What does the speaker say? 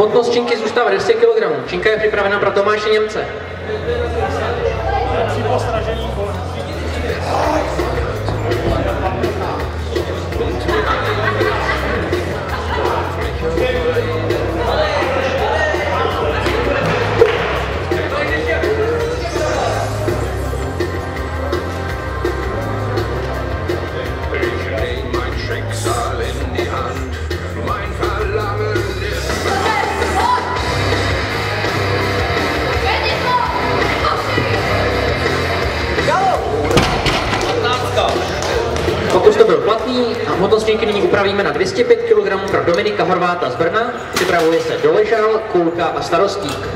Hmotnost činky zůstává 200 kg. Činka je připravena pro Tomáše Němce. Schicksal. Pokud to byl platný, a nyní upravíme na 205 kg pro Dominika Horváta z Brna. Připravuje se Doležal, Kulka a Starostík.